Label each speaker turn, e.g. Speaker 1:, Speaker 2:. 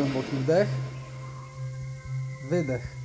Speaker 1: Głęboki wdech. Wydech.